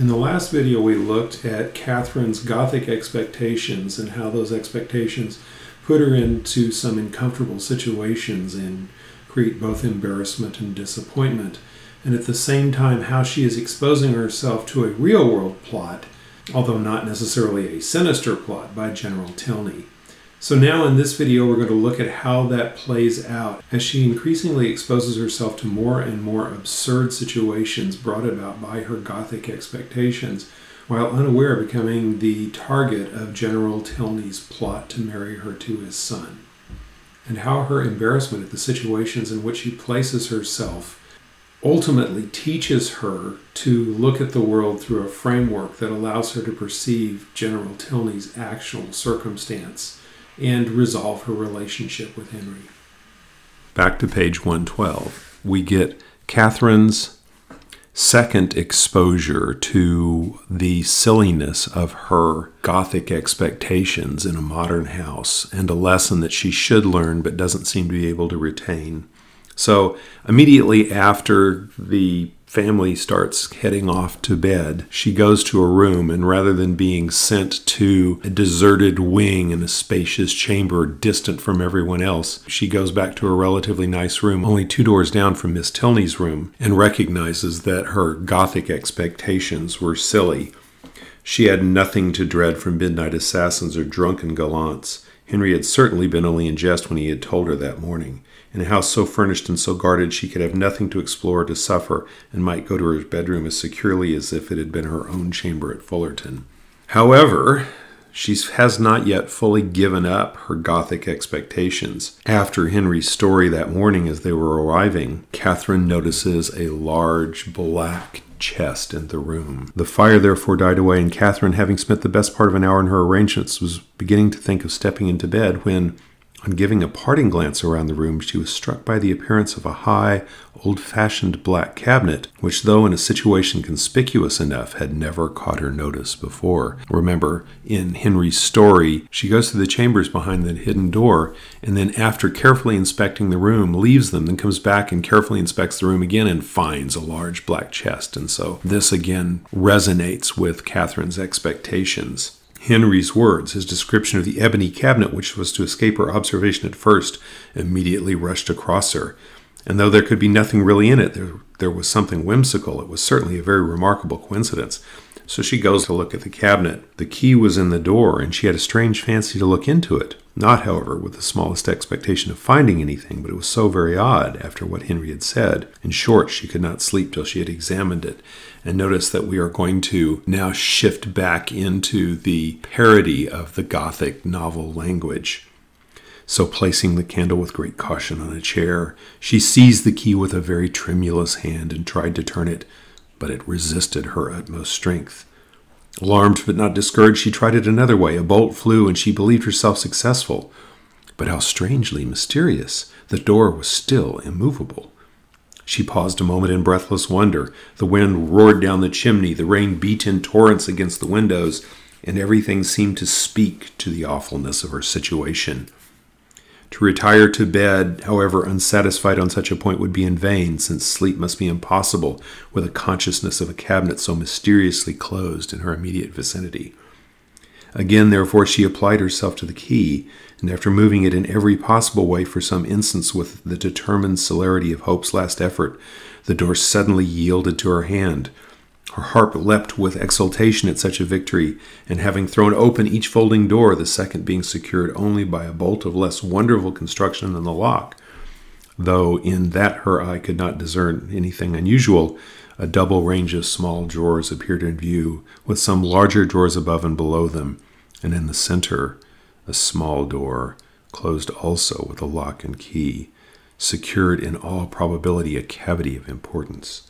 In the last video, we looked at Catherine's Gothic expectations and how those expectations put her into some uncomfortable situations and create both embarrassment and disappointment. And at the same time, how she is exposing herself to a real world plot, although not necessarily a sinister plot, by General Tilney. So now in this video, we're going to look at how that plays out as she increasingly exposes herself to more and more absurd situations brought about by her Gothic expectations, while unaware of becoming the target of General Tilney's plot to marry her to his son. And how her embarrassment at the situations in which she places herself ultimately teaches her to look at the world through a framework that allows her to perceive General Tilney's actual circumstance and resolve her relationship with Henry. Back to page 112, we get Catherine's second exposure to the silliness of her Gothic expectations in a modern house and a lesson that she should learn but doesn't seem to be able to retain. So, immediately after the family starts heading off to bed, she goes to a room and rather than being sent to a deserted wing in a spacious chamber distant from everyone else, she goes back to a relatively nice room only two doors down from Miss Tilney's room and recognizes that her gothic expectations were silly. She had nothing to dread from midnight assassins or drunken gallants. Henry had certainly been only in jest when he had told her that morning. In a house so furnished and so guarded, she could have nothing to explore or to suffer, and might go to her bedroom as securely as if it had been her own chamber at Fullerton. However, she has not yet fully given up her Gothic expectations. After Henry's story that morning as they were arriving, Catherine notices a large black chest in the room. The fire therefore died away, and Catherine, having spent the best part of an hour in her arrangements, was beginning to think of stepping into bed when on giving a parting glance around the room, she was struck by the appearance of a high, old fashioned black cabinet, which, though in a situation conspicuous enough, had never caught her notice before. Remember, in Henry's story, she goes to the chambers behind the hidden door, and then, after carefully inspecting the room, leaves them, then comes back and carefully inspects the room again and finds a large black chest. And so, this again resonates with Catherine's expectations. Henry's words, his description of the ebony cabinet which was to escape her observation at first, immediately rushed across her. And though there could be nothing really in it, there, there was something whimsical. It was certainly a very remarkable coincidence. So she goes to look at the cabinet. The key was in the door, and she had a strange fancy to look into it. Not, however, with the smallest expectation of finding anything, but it was so very odd after what Henry had said. In short, she could not sleep till she had examined it. And notice that we are going to now shift back into the parody of the Gothic novel language. So, placing the candle with great caution on a chair, she seized the key with a very tremulous hand and tried to turn it but it resisted her utmost strength. Alarmed but not discouraged, she tried it another way. A bolt flew, and she believed herself successful. But how strangely mysterious! The door was still immovable. She paused a moment in breathless wonder. The wind roared down the chimney, the rain beat in torrents against the windows, and everything seemed to speak to the awfulness of her situation. To retire to bed, however unsatisfied on such a point, would be in vain, since sleep must be impossible with a consciousness of a cabinet so mysteriously closed in her immediate vicinity. Again, therefore, she applied herself to the key, and after moving it in every possible way for some instants with the determined celerity of hope's last effort, the door suddenly yielded to her hand, her heart leapt with exultation at such a victory, and having thrown open each folding door, the second being secured only by a bolt of less wonderful construction than the lock, though in that her eye could not discern anything unusual, a double range of small drawers appeared in view, with some larger drawers above and below them, and in the center a small door, closed also with a lock and key, secured in all probability a cavity of importance.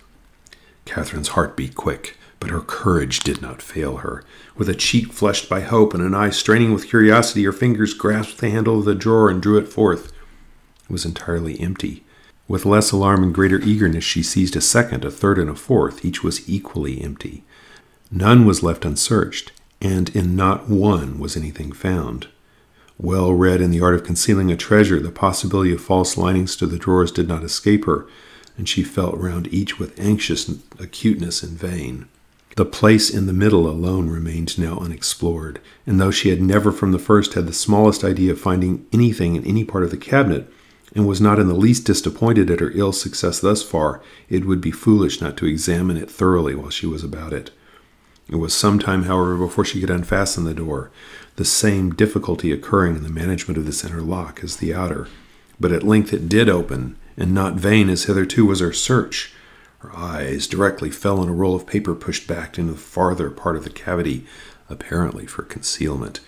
Catherine's heart beat quick, but her courage did not fail her. With a cheek flushed by hope and an eye straining with curiosity, her fingers grasped the handle of the drawer and drew it forth. It was entirely empty. With less alarm and greater eagerness, she seized a second, a third, and a fourth. Each was equally empty. None was left unsearched, and in not one was anything found. Well read in the art of concealing a treasure, the possibility of false linings to the drawers did not escape her and she felt round each with anxious acuteness in vain. The place in the middle alone remained now unexplored, and though she had never from the first had the smallest idea of finding anything in any part of the cabinet, and was not in the least disappointed at her ill success thus far, it would be foolish not to examine it thoroughly while she was about it. It was some time, however, before she could unfasten the door, the same difficulty occurring in the management of this inner lock as the outer. But at length it did open, and not vain as hitherto was her search. Her eyes directly fell on a roll of paper pushed back into the farther part of the cavity, apparently for concealment.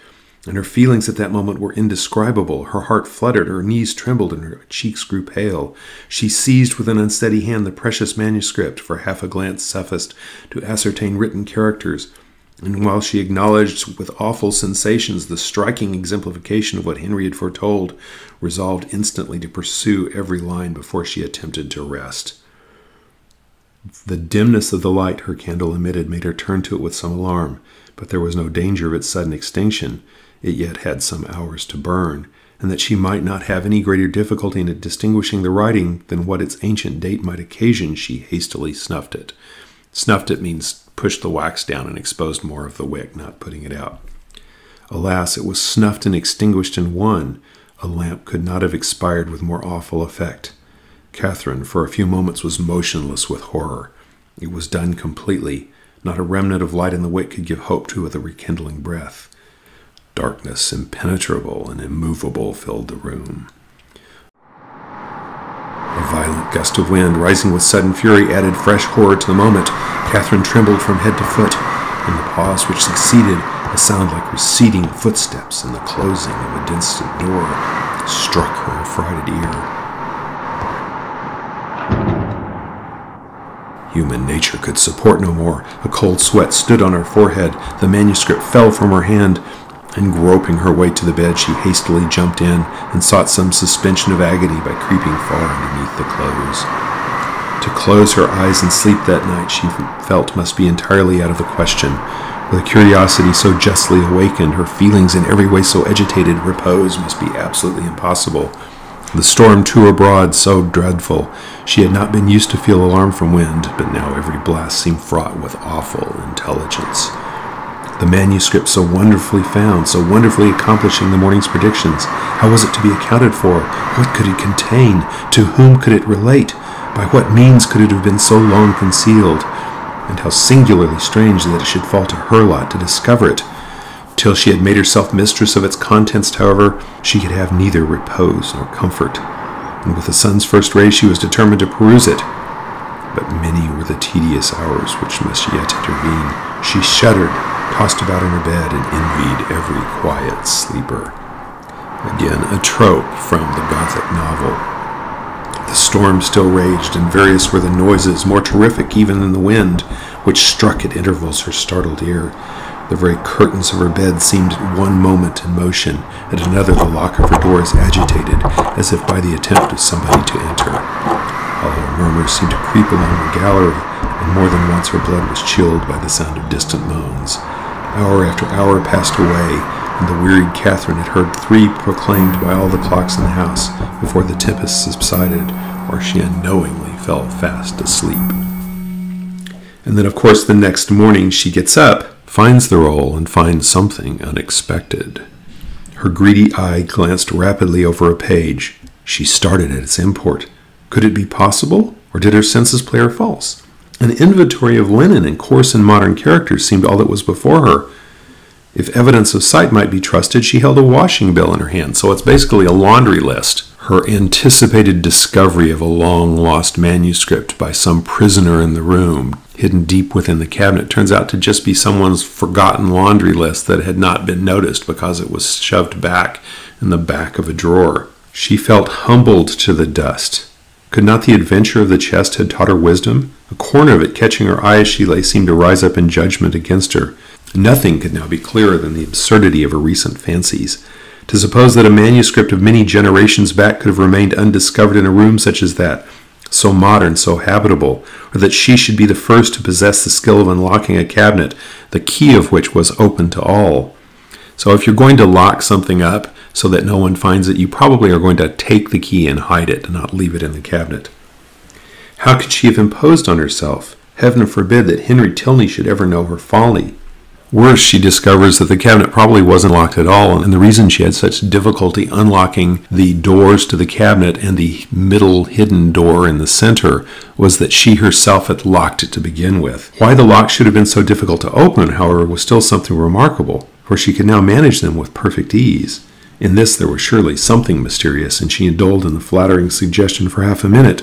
And her feelings at that moment were indescribable. Her heart fluttered, her knees trembled, and her cheeks grew pale. She seized with an unsteady hand the precious manuscript, for half a glance sufficed to ascertain written characters. And while she acknowledged with awful sensations the striking exemplification of what Henry had foretold, resolved instantly to pursue every line before she attempted to rest. The dimness of the light her candle emitted made her turn to it with some alarm, but there was no danger of its sudden extinction. It yet had some hours to burn, and that she might not have any greater difficulty in distinguishing the writing than what its ancient date might occasion, she hastily snuffed it. Snuffed it means pushed the wax down and exposed more of the wick, not putting it out. Alas, it was snuffed and extinguished in one. A lamp could not have expired with more awful effect. Catherine, for a few moments, was motionless with horror. It was done completely. Not a remnant of light in the wick could give hope to the rekindling breath. Darkness, impenetrable and immovable, filled the room. A violent gust of wind, rising with sudden fury, added fresh horror to the moment. Catherine trembled from head to foot. In the pause which succeeded, a sound like receding footsteps and the closing of a distant door struck her affrighted ear. Human nature could support no more. A cold sweat stood on her forehead. The manuscript fell from her hand, and groping her way to the bed, she hastily jumped in and sought some suspension of agony by creeping far underneath the clothes. To close her eyes and sleep that night, she felt must be entirely out of the question. With a curiosity so justly awakened, her feelings in every way so agitated, repose must be absolutely impossible. The storm too abroad so dreadful. She had not been used to feel alarm from wind, but now every blast seemed fraught with awful intelligence. The manuscript so wonderfully found, so wonderfully accomplishing the morning's predictions. How was it to be accounted for? What could it contain? To whom could it relate? By what means could it have been so long concealed? And how singularly strange that it should fall to her lot to discover it. Till she had made herself mistress of its contents, however, she could have neither repose nor comfort, and with the sun's first rays she was determined to peruse it. But many were the tedious hours which must yet intervene. She shuddered, tossed about in her bed, and envied every quiet sleeper. Again, a trope from the Gothic novel. The storm still raged, and various were the noises, more terrific even than the wind, which struck at intervals her startled ear. The very curtains of her bed seemed at one moment in motion, at another the lock of her doors agitated, as if by the attempt of somebody to enter. Hollow murmurs seemed to creep along the gallery, and more than once her blood was chilled by the sound of distant moans. Hour after hour passed away, and the wearied Catherine had heard three proclaimed by all the clocks in the house before the tempest subsided, or she unknowingly fell fast asleep. And then, of course, the next morning she gets up finds the roll and finds something unexpected. Her greedy eye glanced rapidly over a page. She started at its import. Could it be possible, or did her senses play her false? An inventory of linen and coarse and modern characters seemed all that was before her. If evidence of sight might be trusted, she held a washing bill in her hand, so it's basically a laundry list. Her anticipated discovery of a long lost manuscript by some prisoner in the room hidden deep within the cabinet turns out to just be someone's forgotten laundry list that had not been noticed because it was shoved back in the back of a drawer. She felt humbled to the dust. Could not the adventure of the chest have taught her wisdom? A corner of it catching her eye as she lay seemed to rise up in judgment against her. Nothing could now be clearer than the absurdity of her recent fancies. To suppose that a manuscript of many generations back could have remained undiscovered in a room such as that, so modern, so habitable, or that she should be the first to possess the skill of unlocking a cabinet, the key of which was open to all. So if you're going to lock something up so that no one finds it, you probably are going to take the key and hide it and not leave it in the cabinet. How could she have imposed on herself, Heaven forbid that Henry Tilney should ever know her folly. Worse, she discovers that the cabinet probably wasn't locked at all, and the reason she had such difficulty unlocking the doors to the cabinet and the middle hidden door in the center was that she herself had locked it to begin with. Why the lock should have been so difficult to open, however, was still something remarkable, for she could now manage them with perfect ease. In this there was surely something mysterious, and she indulged in the flattering suggestion for half a minute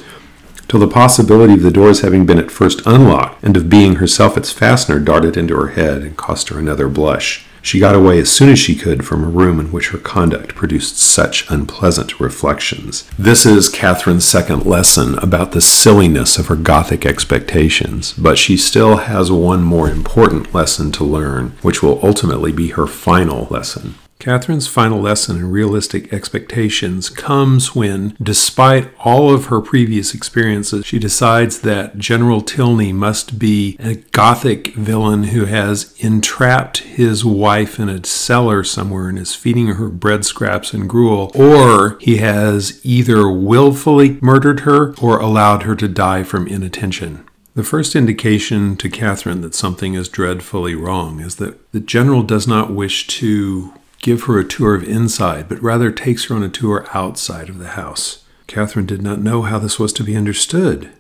till the possibility of the doors having been at first unlocked and of being herself its fastener darted into her head and cost her another blush. She got away as soon as she could from a room in which her conduct produced such unpleasant reflections. This is Catherine's second lesson about the silliness of her Gothic expectations, but she still has one more important lesson to learn, which will ultimately be her final lesson. Catherine's final lesson in realistic expectations comes when, despite all of her previous experiences, she decides that General Tilney must be a gothic villain who has entrapped his wife in a cellar somewhere and is feeding her bread scraps and gruel, or he has either willfully murdered her or allowed her to die from inattention. The first indication to Catherine that something is dreadfully wrong is that the general does not wish to give her a tour of inside, but rather takes her on a tour outside of the house. Catherine did not know how this was to be understood.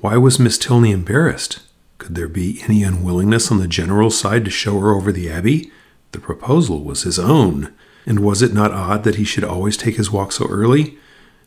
Why was Miss Tilney embarrassed? Could there be any unwillingness on the general's side to show her over the abbey? The proposal was his own, and was it not odd that he should always take his walk so early?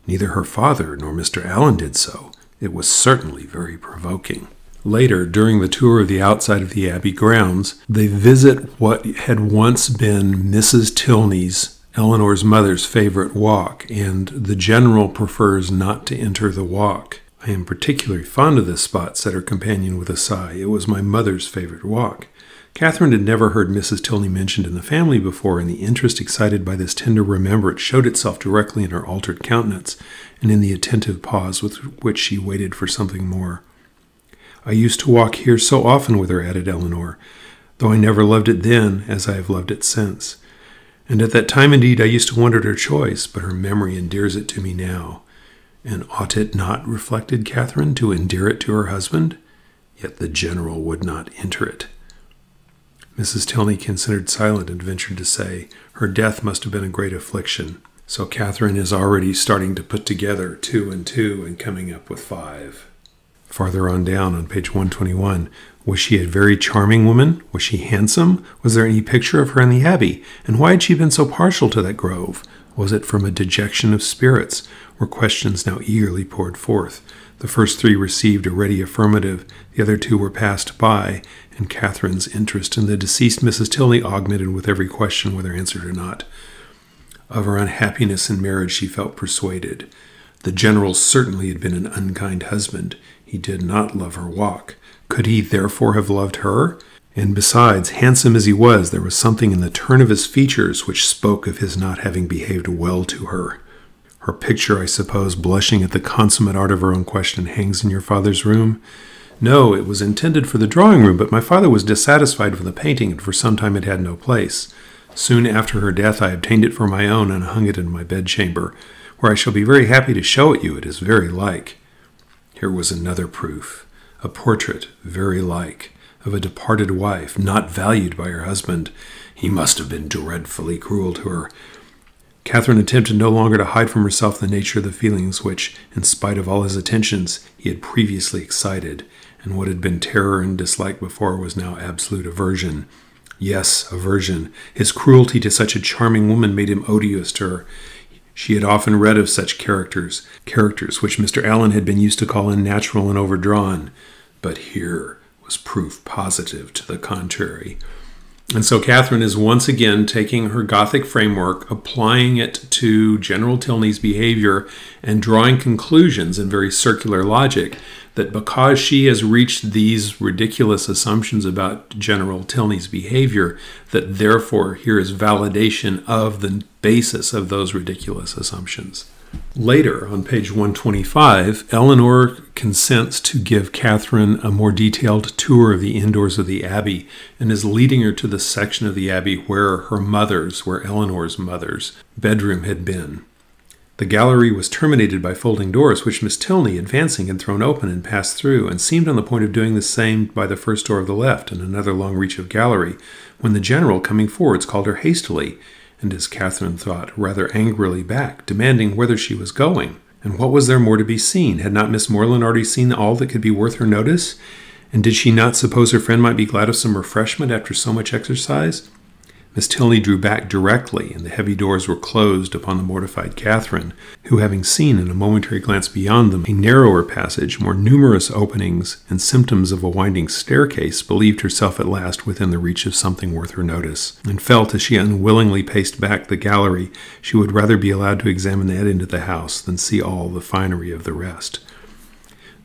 Neither her father nor Mr. Allen did so. It was certainly very provoking. Later, during the tour of the outside of the Abbey grounds, they visit what had once been Mrs. Tilney's, Eleanor's mother's, favorite walk, and the general prefers not to enter the walk. I am particularly fond of this spot, said her companion with a sigh. It was my mother's favorite walk. Catherine had never heard Mrs. Tilney mentioned in the family before, and the interest excited by this tender remembrance showed itself directly in her altered countenance and in the attentive pause with which she waited for something more. I used to walk here so often with her, added Eleanor, though I never loved it then as I have loved it since. And at that time, indeed, I used to wonder at her choice, but her memory endears it to me now. And ought it not, reflected Catherine, to endear it to her husband? Yet the general would not enter it. Mrs. Tilney considered silent and ventured to say, Her death must have been a great affliction. So Catherine is already starting to put together two and two and coming up with five. Farther on down on page 121, was she a very charming woman? Was she handsome? Was there any picture of her in the abbey? And why had she been so partial to that grove? Was it from a dejection of spirits? Were questions now eagerly poured forth. The first three received a ready affirmative, the other two were passed by, and Catherine's interest in the deceased Mrs. Tilney augmented with every question, whether answered or not. Of her unhappiness in marriage she felt persuaded. The general certainly had been an unkind husband. He did not love her walk. Could he therefore have loved her? And besides, handsome as he was, there was something in the turn of his features which spoke of his not having behaved well to her. Her picture, I suppose, blushing at the consummate art of her own question, hangs in your father's room? No, it was intended for the drawing room, but my father was dissatisfied with the painting, and for some time it had no place. Soon after her death, I obtained it for my own and hung it in my bedchamber, where I shall be very happy to show it you. It is very like. Here was another proof a portrait very like of a departed wife, not valued by her husband. He must have been dreadfully cruel to her. Catherine attempted no longer to hide from herself the nature of the feelings which, in spite of all his attentions, he had previously excited, and what had been terror and dislike before was now absolute aversion. Yes, aversion. His cruelty to such a charming woman made him odious to her. She had often read of such characters, characters which Mr. Allen had been used to call unnatural and overdrawn, but here was proof positive to the contrary. And so Catherine is once again taking her Gothic framework, applying it to General Tilney's behavior, and drawing conclusions in very circular logic that because she has reached these ridiculous assumptions about General Tilney's behavior, that therefore here is validation of the basis of those ridiculous assumptions. Later, on page 125, Eleanor consents to give Catherine a more detailed tour of the indoors of the Abbey and is leading her to the section of the Abbey where her mother's, where Eleanor's mother's, bedroom had been. The gallery was terminated by folding doors, which Miss Tilney, advancing, had thrown open and passed through, and seemed on the point of doing the same by the first door of the left and another long reach of gallery, when the general, coming forwards, called her hastily, and as Catherine thought, rather angrily back, demanding whither she was going. And what was there more to be seen? Had not Miss Morland already seen all that could be worth her notice? And did she not suppose her friend might be glad of some refreshment after so much exercise? Miss Tilney drew back directly, and the heavy doors were closed upon the mortified Catherine, who, having seen in a momentary glance beyond them a narrower passage, more numerous openings, and symptoms of a winding staircase, believed herself at last within the reach of something worth her notice, and felt as she unwillingly paced back the gallery she would rather be allowed to examine that end of the house than see all the finery of the rest.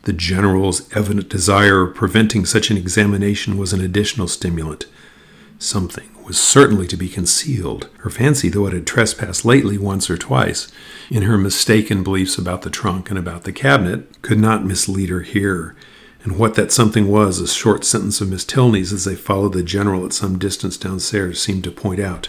The general's evident desire of preventing such an examination was an additional stimulant. Something was certainly to be concealed. Her fancy, though it had trespassed lately once or twice, in her mistaken beliefs about the trunk and about the cabinet, could not mislead her here. And what that something was, a short sentence of Miss Tilney's as they followed the general at some distance downstairs seemed to point out.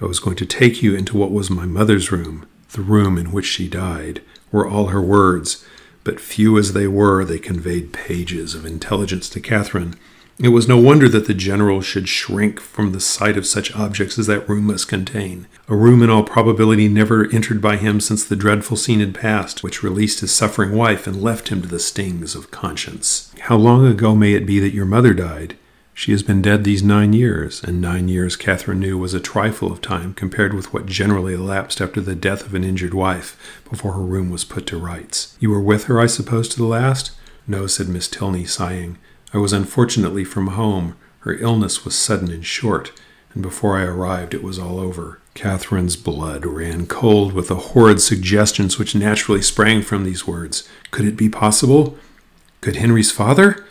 I was going to take you into what was my mother's room, the room in which she died, were all her words, but few as they were, they conveyed pages of intelligence to Catherine it was no wonder that the general should shrink from the sight of such objects as that room must contain. A room in all probability never entered by him since the dreadful scene had passed, which released his suffering wife and left him to the stings of conscience. How long ago may it be that your mother died? She has been dead these nine years, and nine years, Catherine knew, was a trifle of time compared with what generally elapsed after the death of an injured wife before her room was put to rights. You were with her, I suppose, to the last? No, said Miss Tilney, sighing. I was unfortunately from home. Her illness was sudden and short, and before I arrived it was all over. Catherine's blood ran cold with the horrid suggestions which naturally sprang from these words. Could it be possible? Could Henry's father?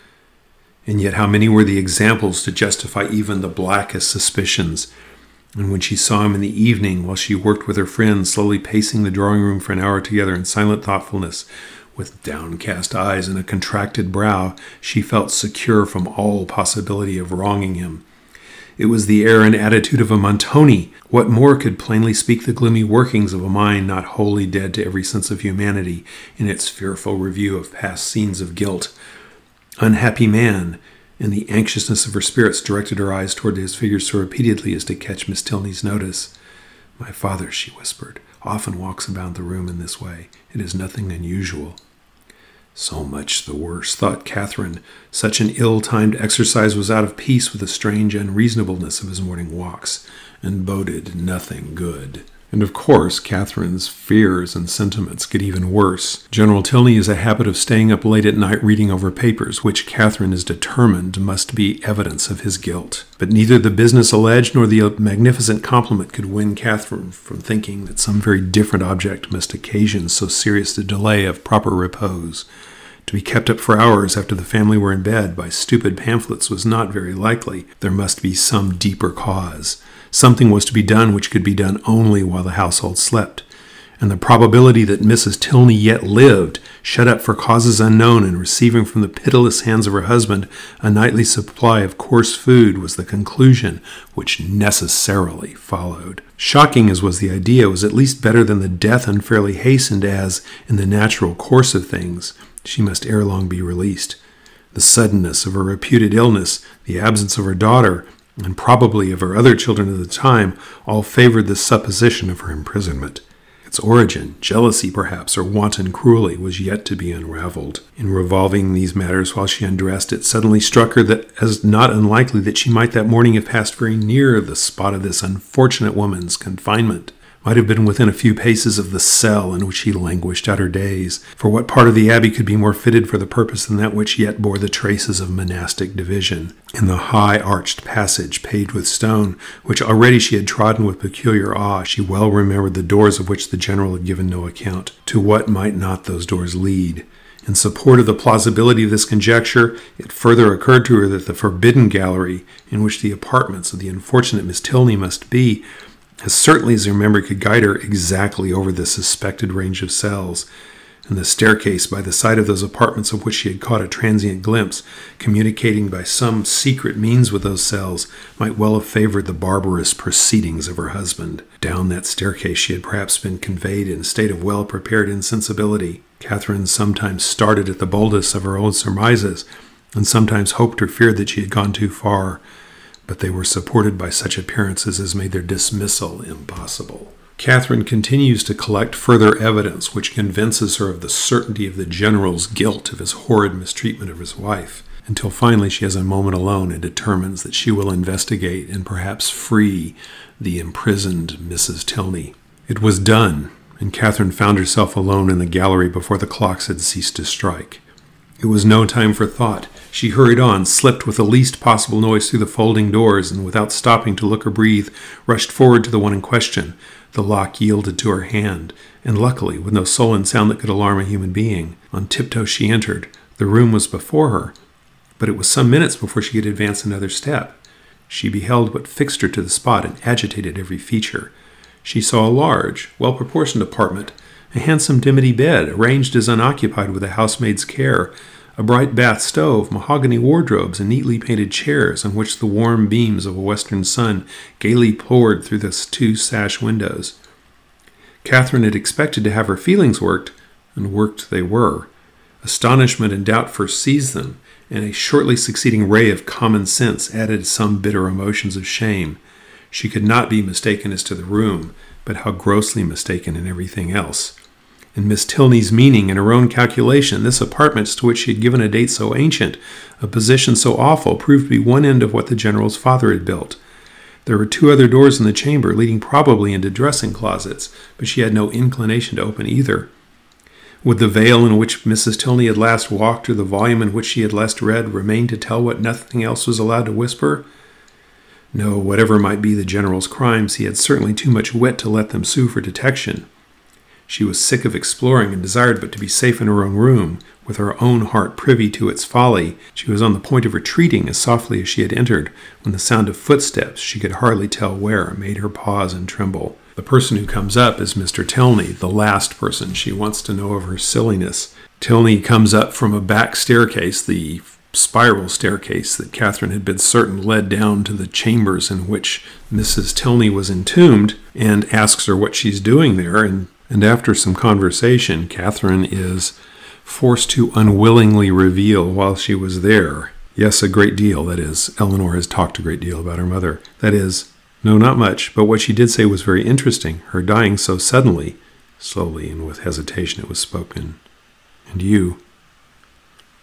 And yet, how many were the examples to justify even the blackest suspicions? And when she saw him in the evening, while she worked with her friend, slowly pacing the drawing room for an hour together in silent thoughtfulness, with downcast eyes and a contracted brow, she felt secure from all possibility of wronging him. It was the air and attitude of a Montoni. What more could plainly speak the gloomy workings of a mind not wholly dead to every sense of humanity in its fearful review of past scenes of guilt? Unhappy man! And the anxiousness of her spirits directed her eyes toward his figure so repeatedly as to catch Miss Tilney's notice. My father, she whispered, often walks about the room in this way. It is nothing unusual. So much the worse, thought Catherine. Such an ill timed exercise was out of peace with the strange unreasonableness of his morning walks, and boded nothing good. And of course, Catherine's fears and sentiments get even worse. General Tilney has a habit of staying up late at night reading over papers, which Catherine is determined must be evidence of his guilt. But neither the business alleged nor the magnificent compliment could win Catherine from thinking that some very different object must occasion so serious a delay of proper repose. To be kept up for hours after the family were in bed by stupid pamphlets was not very likely. There must be some deeper cause. Something was to be done which could be done only while the household slept. And the probability that Mrs. Tilney yet lived, shut up for causes unknown and receiving from the pitiless hands of her husband a nightly supply of coarse food, was the conclusion which necessarily followed. Shocking as was the idea, was at least better than the death unfairly hastened as, in the natural course of things, she must ere long be released. The suddenness of her reputed illness, the absence of her daughter, and probably of her other children at the time, all favored the supposition of her imprisonment. Its origin, jealousy perhaps, or wanton cruelty, was yet to be unraveled. In revolving these matters while she undressed, it suddenly struck her that as not unlikely that she might that morning have passed very near the spot of this unfortunate woman's confinement might have been within a few paces of the cell in which she languished out her days. For what part of the abbey could be more fitted for the purpose than that which yet bore the traces of monastic division? In the high arched passage paved with stone, which already she had trodden with peculiar awe, she well remembered the doors of which the general had given no account. To what might not those doors lead? In support of the plausibility of this conjecture, it further occurred to her that the forbidden gallery, in which the apartments of the unfortunate Miss Tilney must be, as certainly as her memory could guide her exactly over the suspected range of cells, and the staircase by the side of those apartments of which she had caught a transient glimpse, communicating by some secret means with those cells, might well have favored the barbarous proceedings of her husband. Down that staircase she had perhaps been conveyed in a state of well prepared insensibility. Catherine sometimes started at the boldest of her own surmises, and sometimes hoped or feared that she had gone too far, but they were supported by such appearances as made their dismissal impossible. Catherine continues to collect further evidence which convinces her of the certainty of the general's guilt of his horrid mistreatment of his wife, until finally she has a moment alone and determines that she will investigate and perhaps free the imprisoned Mrs. Tilney. It was done, and Catherine found herself alone in the gallery before the clocks had ceased to strike. It was no time for thought. She hurried on, slipped with the least possible noise through the folding doors, and without stopping to look or breathe, rushed forward to the one in question. The lock yielded to her hand, and luckily, with no sullen sound that could alarm a human being, on tiptoe she entered. The room was before her, but it was some minutes before she could advance another step. She beheld what fixed her to the spot and agitated every feature. She saw a large, well proportioned apartment, a handsome dimity bed, arranged as unoccupied with a housemaid's care, a bright bath stove, mahogany wardrobes, and neatly painted chairs on which the warm beams of a western sun gaily poured through the two sash windows. Catherine had expected to have her feelings worked, and worked they were. Astonishment and doubt first seized them, and a shortly succeeding ray of common sense added some bitter emotions of shame. She could not be mistaken as to the room, but how grossly mistaken in everything else in Miss Tilney's meaning and her own calculation, this apartment to which she had given a date so ancient, a position so awful, proved to be one end of what the general's father had built. There were two other doors in the chamber, leading probably into dressing closets, but she had no inclination to open either. Would the veil in which Mrs. Tilney had last walked, or the volume in which she had last read, remain to tell what nothing else was allowed to whisper? No, whatever might be the general's crimes, he had certainly too much wit to let them sue for detection. She was sick of exploring and desired but to be safe in her own room, with her own heart privy to its folly. She was on the point of retreating as softly as she had entered, when the sound of footsteps, she could hardly tell where, made her pause and tremble. The person who comes up is Mr. Tilney, the last person she wants to know of her silliness. Tilney comes up from a back staircase, the spiral staircase that Catherine had been certain led down to the chambers in which Mrs. Tilney was entombed, and asks her what she's doing there, and and after some conversation, Catherine is forced to unwillingly reveal while she was there. Yes, a great deal. That is, Eleanor has talked a great deal about her mother. That is, no, not much, but what she did say was very interesting. Her dying so suddenly, slowly and with hesitation, it was spoken. And you,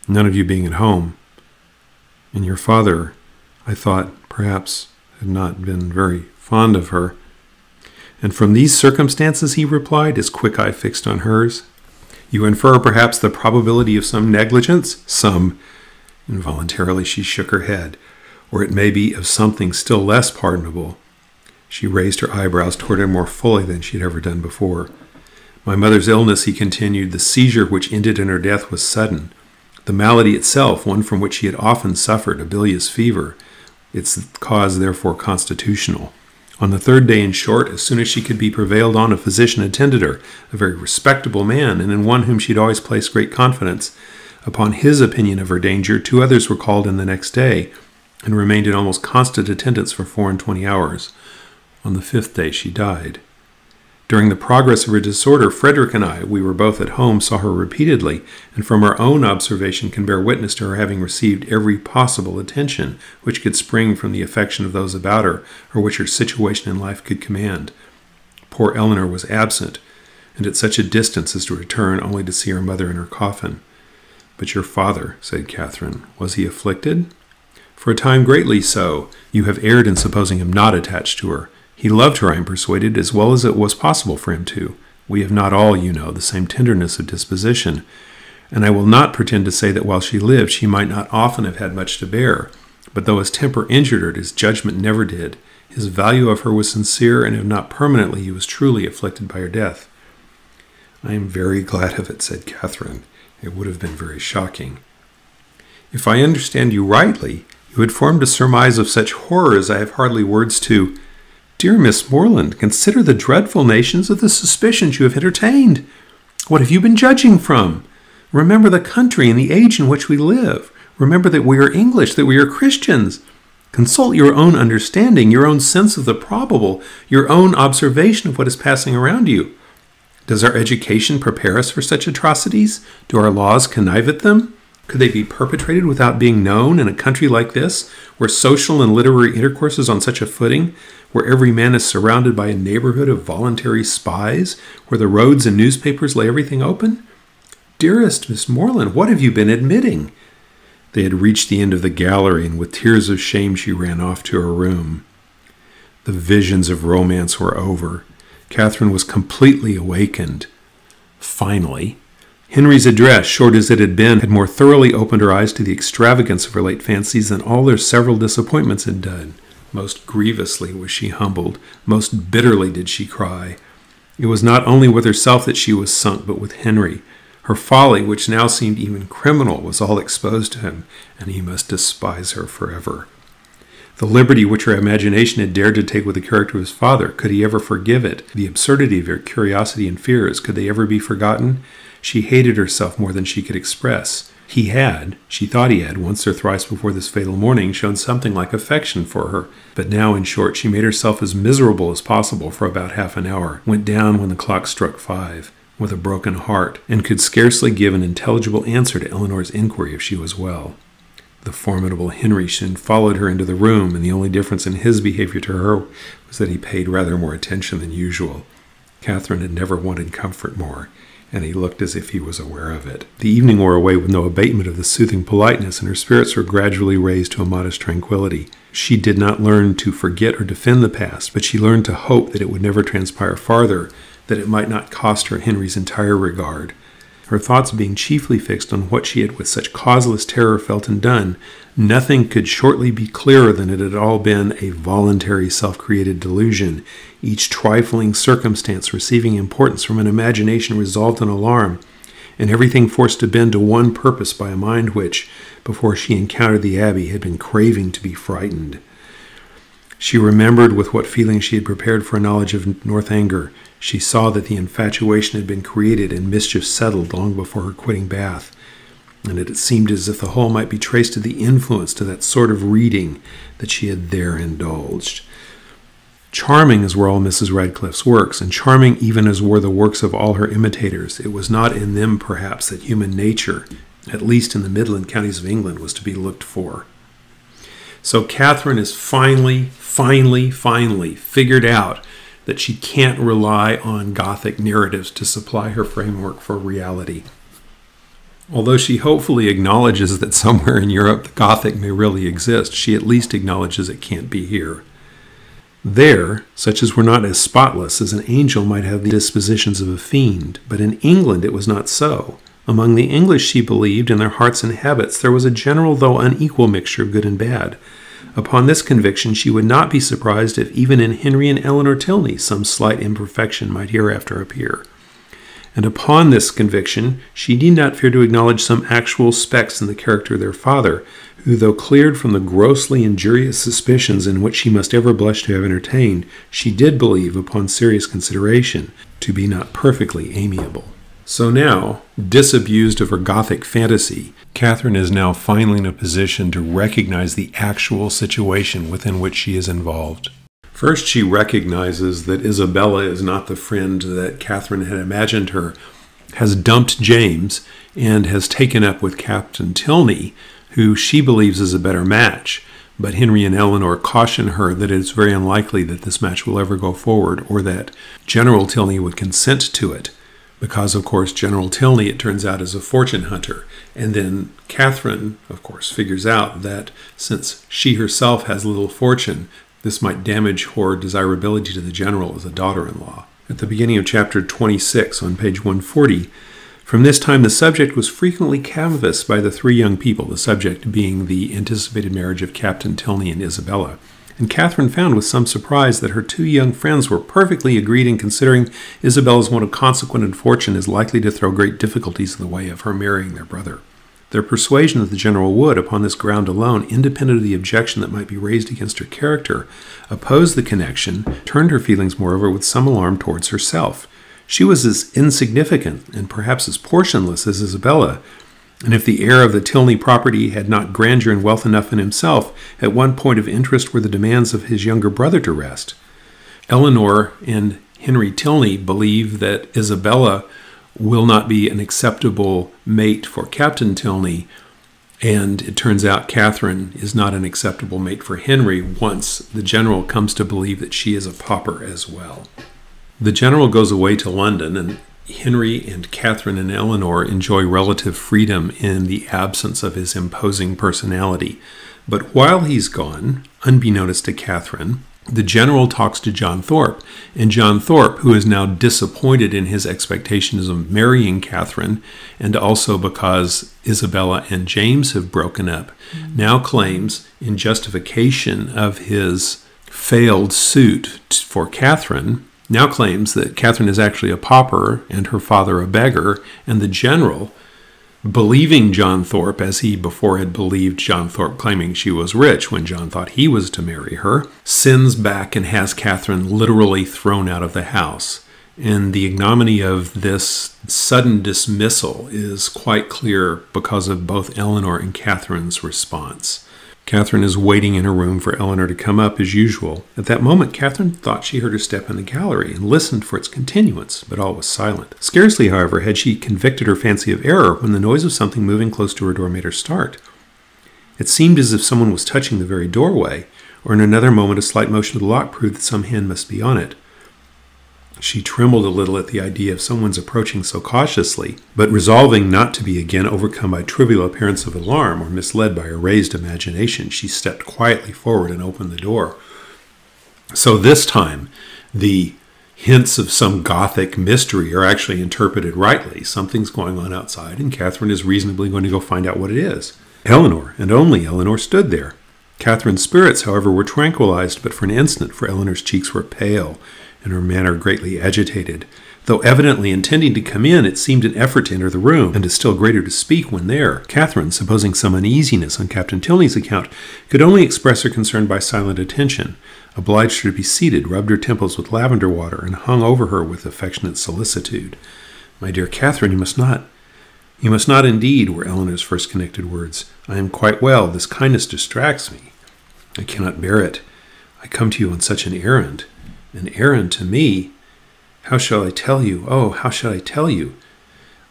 none of you being at home. And your father, I thought, perhaps, had not been very fond of her. And from these circumstances, he replied, his quick eye fixed on hers, you infer perhaps the probability of some negligence? Some. Involuntarily, she shook her head. Or it may be of something still less pardonable. She raised her eyebrows toward him more fully than she had ever done before. My mother's illness, he continued, the seizure which ended in her death was sudden. The malady itself, one from which she had often suffered, a bilious fever, its cause therefore constitutional. On the third day, in short, as soon as she could be prevailed on, a physician attended her, a very respectable man, and in one whom she had always placed great confidence. Upon his opinion of her danger, two others were called in the next day, and remained in almost constant attendance for four and twenty hours. On the fifth day, she died. During the progress of her disorder, Frederick and I, we were both at home, saw her repeatedly, and from our own observation can bear witness to her having received every possible attention which could spring from the affection of those about her, or which her situation in life could command. Poor Eleanor was absent, and at such a distance as to return only to see her mother in her coffin. But your father, said Catherine, was he afflicted? For a time greatly so. You have erred in supposing him not attached to her. He loved her, I am persuaded, as well as it was possible for him to. We have not all, you know, the same tenderness of disposition, and I will not pretend to say that while she lived she might not often have had much to bear. But though his temper injured her, his judgment never did. His value of her was sincere, and if not permanently, he was truly afflicted by her death. I am very glad of it, said Catherine. It would have been very shocking. If I understand you rightly, you had formed a surmise of such horror as I have hardly words to Dear Miss Morland, consider the dreadful nations of the suspicions you have entertained. What have you been judging from? Remember the country and the age in which we live. Remember that we are English, that we are Christians. Consult your own understanding, your own sense of the probable, your own observation of what is passing around you. Does our education prepare us for such atrocities? Do our laws connive at them? Could they be perpetrated without being known in a country like this, where social and literary intercourse is on such a footing, where every man is surrounded by a neighborhood of voluntary spies, where the roads and newspapers lay everything open? Dearest Miss Morland, what have you been admitting? They had reached the end of the gallery, and with tears of shame she ran off to her room. The visions of romance were over. Catherine was completely awakened. Finally, Henry's address, short as it had been, had more thoroughly opened her eyes to the extravagance of her late fancies than all their several disappointments had done. Most grievously was she humbled, most bitterly did she cry. It was not only with herself that she was sunk, but with Henry. Her folly, which now seemed even criminal, was all exposed to him, and he must despise her forever. The liberty which her imagination had dared to take with the character of his father, could he ever forgive it? The absurdity of her curiosity and fears, could they ever be forgotten? She hated herself more than she could express. He had, she thought he had, once or thrice before this fatal morning, shown something like affection for her. But now, in short, she made herself as miserable as possible for about half an hour, went down when the clock struck five, with a broken heart, and could scarcely give an intelligible answer to Eleanor's inquiry if she was well. The formidable Henry soon followed her into the room, and the only difference in his behavior to her was that he paid rather more attention than usual. Catherine had never wanted comfort more and he looked as if he was aware of it. The evening wore away with no abatement of the soothing politeness, and her spirits were gradually raised to a modest tranquillity. She did not learn to forget or defend the past, but she learned to hope that it would never transpire farther, that it might not cost her Henry's entire regard. Her thoughts being chiefly fixed on what she had with such causeless terror felt and done, Nothing could shortly be clearer than it had all been a voluntary self created delusion, each trifling circumstance receiving importance from an imagination resolved on alarm, and everything forced to bend to one purpose by a mind which, before she encountered the Abbey, had been craving to be frightened. She remembered with what feeling she had prepared for a knowledge of Northanger. She saw that the infatuation had been created and mischief settled long before her quitting Bath and it seemed as if the whole might be traced to the influence to that sort of reading that she had there indulged. Charming as were all Mrs. Radcliffe's works, and charming even as were the works of all her imitators, it was not in them, perhaps, that human nature, at least in the Midland counties of England, was to be looked for. So Catherine is finally, finally, finally figured out that she can't rely on Gothic narratives to supply her framework for reality. Although she hopefully acknowledges that somewhere in Europe the Gothic may really exist, she at least acknowledges it can't be here. There, such as were not as spotless as an angel might have the dispositions of a fiend, but in England it was not so. Among the English, she believed, in their hearts and habits, there was a general though unequal mixture of good and bad. Upon this conviction, she would not be surprised if even in Henry and Eleanor Tilney some slight imperfection might hereafter appear and upon this conviction she need not fear to acknowledge some actual specks in the character of their father, who, though cleared from the grossly injurious suspicions in which she must ever blush to have entertained, she did believe, upon serious consideration, to be not perfectly amiable. So now, disabused of her Gothic fantasy, Catherine is now finally in a position to recognize the actual situation within which she is involved. First, she recognizes that Isabella is not the friend that Catherine had imagined her, has dumped James, and has taken up with Captain Tilney, who she believes is a better match. But Henry and Eleanor caution her that it is very unlikely that this match will ever go forward, or that General Tilney would consent to it, because, of course, General Tilney, it turns out, is a fortune hunter. And then Catherine, of course, figures out that since she herself has little fortune, this might damage her desirability to the general as a daughter in law. At the beginning of chapter 26, on page 140, from this time the subject was frequently canvassed by the three young people, the subject being the anticipated marriage of Captain Tilney and Isabella. And Catherine found with some surprise that her two young friends were perfectly agreed in considering Isabella's want of consequent and fortune as likely to throw great difficulties in the way of her marrying their brother. Their persuasion that the general would, upon this ground alone, independent of the objection that might be raised against her character, oppose the connection, turned her feelings, moreover, with some alarm towards herself. She was as insignificant and perhaps as portionless as Isabella, and if the heir of the Tilney property had not grandeur and wealth enough in himself, at one point of interest were the demands of his younger brother to rest. Eleanor and Henry Tilney believe that Isabella will not be an acceptable mate for Captain Tilney, and it turns out Catherine is not an acceptable mate for Henry once the general comes to believe that she is a pauper as well. The general goes away to London, and Henry and Catherine and Eleanor enjoy relative freedom in the absence of his imposing personality. But while he's gone, unbeknownst to Catherine, the general talks to John Thorpe, and John Thorpe, who is now disappointed in his expectations of marrying Catherine, and also because Isabella and James have broken up, mm-hmm. now claims, in justification of his failed suit for Catherine, now claims that Catherine is actually a pauper and her father a beggar, and the general, believing John Thorpe as he before had believed John Thorpe claiming she was rich when John thought he was to marry her, sends back and has Catherine literally thrown out of the house. And the ignominy of this sudden dismissal is quite clear because of both Eleanor and Catherine's response. Catherine is waiting in her room for Eleanor to come up as usual. At that moment, Catherine thought she heard a step in the gallery and listened for its continuance, but all was silent. Scarcely, however, had she convicted her fancy of error when the noise of something moving close to her door made her start. It seemed as if someone was touching the very doorway, or in another moment a slight motion of the lock proved that some hand must be on it. She trembled a little at the idea of someone's approaching so cautiously, but resolving not to be again overcome by trivial appearance of alarm or misled by a raised imagination, she stepped quietly forward and opened the door. So this time, the hints of some Gothic mystery are actually interpreted rightly. Something's going on outside, and Catherine is reasonably going to go find out what it is. Eleanor, and only Eleanor, stood there. Catherine's spirits, however, were tranquilized but for an instant, for Eleanor's cheeks were pale and her manner greatly agitated. Though evidently intending to come in, it seemed an effort to enter the room, and a still greater to speak when there. Catherine, supposing some uneasiness on Captain Tilney's account, could only express her concern by silent attention, obliged her to be seated, rubbed her temples with lavender water, and hung over her with affectionate solicitude. My dear Catherine, you must not. You must not indeed, were Eleanor's first connected words. I am quite well. This kindness distracts me. I cannot bear it. I come to you on such an errand an errand to me. How shall I tell you? Oh, how shall I tell you?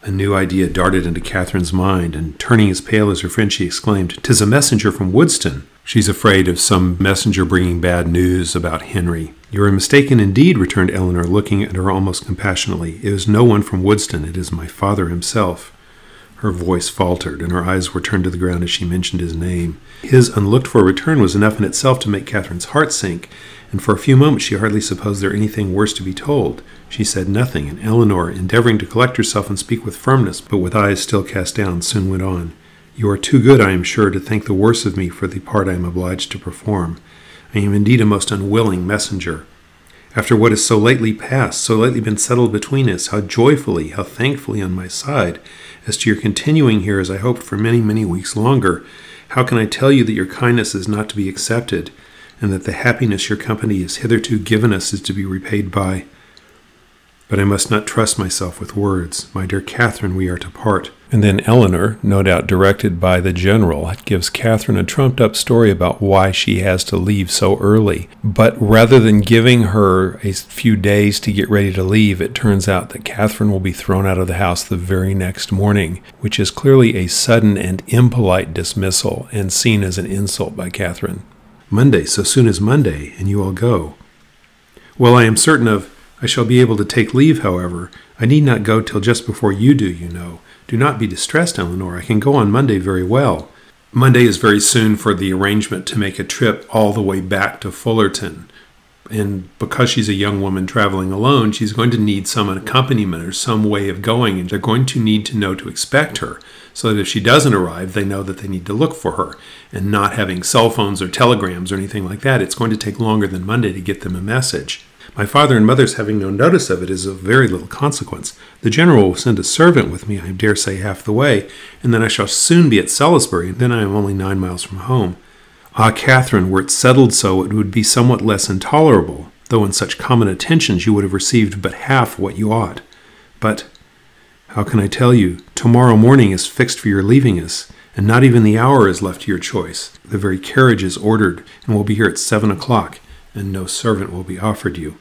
A new idea darted into Catherine's mind, and turning as pale as her friend, she exclaimed, "'Tis a messenger from Woodston." She's afraid of some messenger bringing bad news about Henry. You are mistaken indeed, returned Eleanor, looking at her almost compassionately. It is no one from Woodston, it is my father himself. Her voice faltered, and her eyes were turned to the ground as she mentioned his name. His unlooked for return was enough in itself to make Catherine's heart sink, and for a few moments she hardly supposed there anything worse to be told. She said nothing, and Eleanor, endeavoring to collect herself and speak with firmness, but with eyes still cast down, soon went on. You are too good, I am sure, to think the worse of me for the part I am obliged to perform. I am indeed a most unwilling messenger. After what has so lately passed, so lately been settled between us, how joyfully, how thankfully on my side, as to your continuing here as I hoped for many, many weeks longer, how can I tell you that your kindness is not to be accepted, and that the happiness your company has hitherto given us is to be repaid by but I must not trust myself with words. My dear Catherine, we are to part. And then Eleanor, no doubt directed by the general, gives Catherine a trumped up story about why she has to leave so early. But rather than giving her a few days to get ready to leave, it turns out that Catherine will be thrown out of the house the very next morning, which is clearly a sudden and impolite dismissal and seen as an insult by Catherine. Monday, so soon as Monday, and you all go. Well, I am certain of I shall be able to take leave, however. I need not go till just before you do, you know. Do not be distressed, Eleanor. I can go on Monday very well. Monday is very soon for the arrangement to make a trip all the way back to Fullerton. And because she's a young woman traveling alone, she's going to need some accompaniment or some way of going, and they're going to need to know to expect her so that if she doesn't arrive, they know that they need to look for her. And not having cell phones or telegrams or anything like that, it's going to take longer than Monday to get them a message. My father and mother's having no notice of it is of very little consequence. The general will send a servant with me, I dare say, half the way, and then I shall soon be at Salisbury, and then I am only nine miles from home. Ah, Catherine, were it settled so, it would be somewhat less intolerable. though in such common attentions you would have received but half what you ought. But how can I tell you? Tomorrow morning is fixed for your leaving us, and not even the hour is left to your choice. The very carriage is ordered and will be here at seven o'clock, and no servant will be offered you.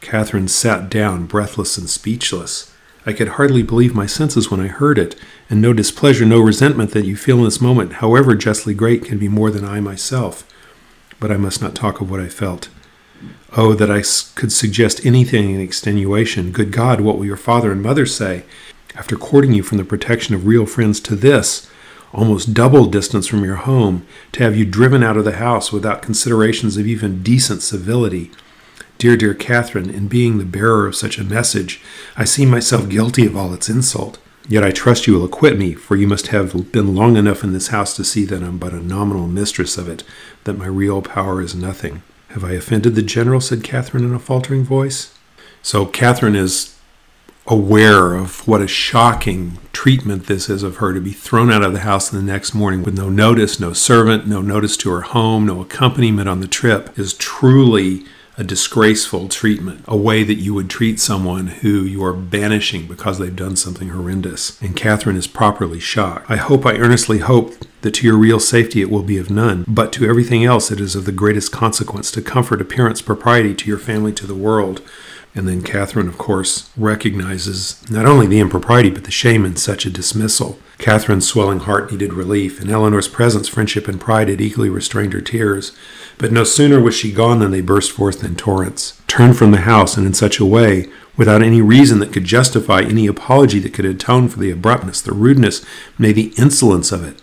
Catherine sat down, breathless and speechless. I could hardly believe my senses when I heard it, and no displeasure, no resentment that you feel in this moment, however justly great, can be more than I myself. But I must not talk of what I felt. Oh, that I could suggest anything in extenuation. Good God, what will your father and mother say? After courting you from the protection of real friends to this, almost double distance from your home, to have you driven out of the house without considerations of even decent civility. Dear, dear Catherine, in being the bearer of such a message, I see myself guilty of all its insult. Yet I trust you will acquit me, for you must have been long enough in this house to see that I am but a nominal mistress of it, that my real power is nothing. Have I offended the general? said Catherine in a faltering voice. So Catherine is aware of what a shocking treatment this is of her to be thrown out of the house the next morning with no notice, no servant, no notice to her home, no accompaniment on the trip is truly a disgraceful treatment, a way that you would treat someone who you are banishing because they've done something horrendous. And Catherine is properly shocked. I hope, I earnestly hope, that to your real safety it will be of none, but to everything else it is of the greatest consequence to comfort, appearance, propriety to your family, to the world. And then Catherine, of course, recognizes not only the impropriety, but the shame in such a dismissal. Catherine's swelling heart needed relief. and Eleanor's presence, friendship and pride had equally restrained her tears. But no sooner was she gone than they burst forth in torrents. Turned from the house, and in such a way, without any reason that could justify any apology that could atone for the abruptness, the rudeness, nay, the insolence of it.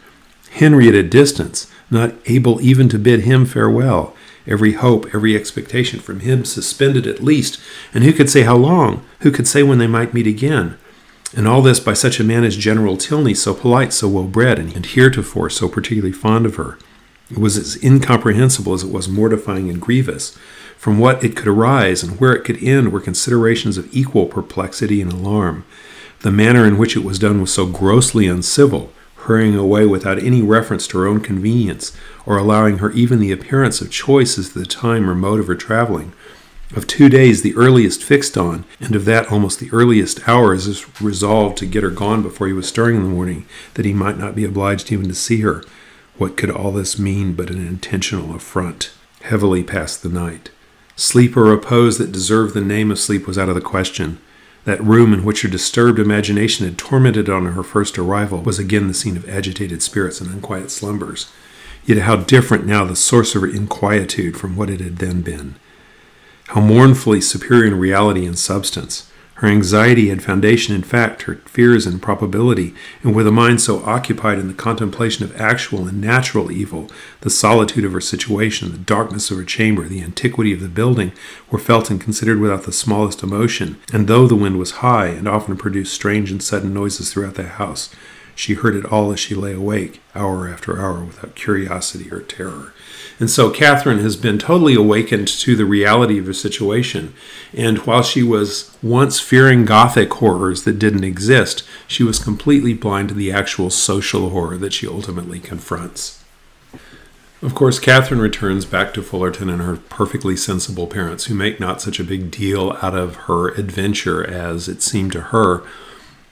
Henry at a distance, not able even to bid him farewell every hope, every expectation from him suspended at least, and who could say how long? Who could say when they might meet again? And all this by such a man as General Tilney, so polite, so well bred, and heretofore so particularly fond of her. It was as incomprehensible as it was mortifying and grievous. From what it could arise and where it could end were considerations of equal perplexity and alarm. The manner in which it was done was so grossly uncivil, hurrying away without any reference to her own convenience, or allowing her even the appearance of choice as to the time or mode of her traveling. Of two days, the earliest fixed on, and of that almost the earliest hour, as is resolved to get her gone before he was stirring in the morning, that he might not be obliged even to see her. What could all this mean but an intentional affront? Heavily passed the night. Sleep or repose that deserved the name of sleep was out of the question. That room in which her disturbed imagination had tormented on her first arrival was again the scene of agitated spirits and unquiet slumbers. Yet how different now the source of her inquietude from what it had then been. How mournfully superior in reality and substance. Her anxiety had foundation in fact, her fears in probability, and with a mind so occupied in the contemplation of actual and natural evil, the solitude of her situation, the darkness of her chamber, the antiquity of the building, were felt and considered without the smallest emotion, and though the wind was high and often produced strange and sudden noises throughout the house, she heard it all as she lay awake, hour after hour, without curiosity or terror. And so Catherine has been totally awakened to the reality of her situation. And while she was once fearing Gothic horrors that didn't exist, she was completely blind to the actual social horror that she ultimately confronts. Of course, Catherine returns back to Fullerton and her perfectly sensible parents, who make not such a big deal out of her adventure as it seemed to her.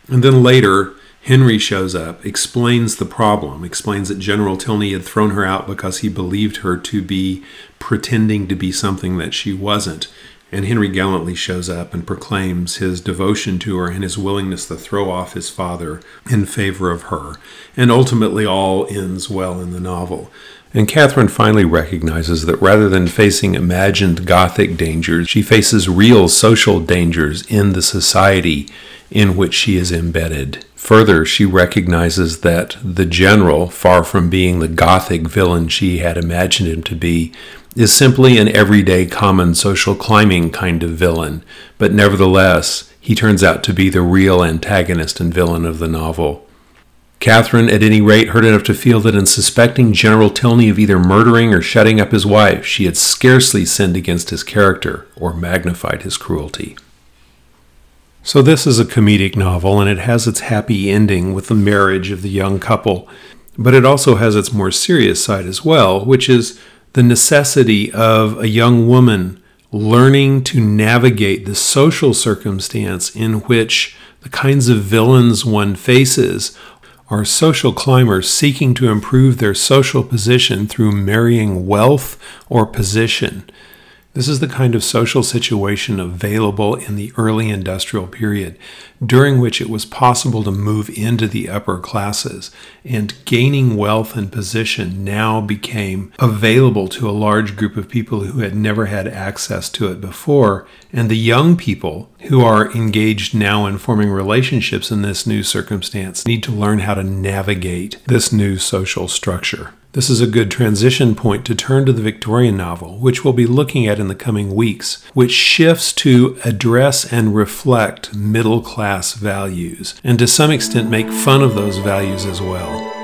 And then later, Henry shows up, explains the problem, explains that General Tilney had thrown her out because he believed her to be pretending to be something that she wasn't. And Henry gallantly shows up and proclaims his devotion to her and his willingness to throw off his father in favor of her. And ultimately, all ends well in the novel. And Catherine finally recognizes that rather than facing imagined Gothic dangers, she faces real social dangers in the society in which she is embedded. Further, she recognizes that the general, far from being the Gothic villain she had imagined him to be, is simply an everyday common social climbing kind of villain, but nevertheless, he turns out to be the real antagonist and villain of the novel. Catherine, at any rate, heard enough to feel that in suspecting General Tilney of either murdering or shutting up his wife, she had scarcely sinned against his character or magnified his cruelty. So, this is a comedic novel, and it has its happy ending with the marriage of the young couple, but it also has its more serious side as well, which is the necessity of a young woman learning to navigate the social circumstance in which the kinds of villains one faces are social climbers seeking to improve their social position through marrying wealth or position. This is the kind of social situation available in the early industrial period, during which it was possible to move into the upper classes, and gaining wealth and position now became available to a large group of people who had never had access to it before. And the young people who are engaged now in forming relationships in this new circumstance need to learn how to navigate this new social structure. This is a good transition point to turn to the Victorian novel, which we'll be looking at in the coming weeks, which shifts to address and reflect middle class values, and to some extent make fun of those values as well.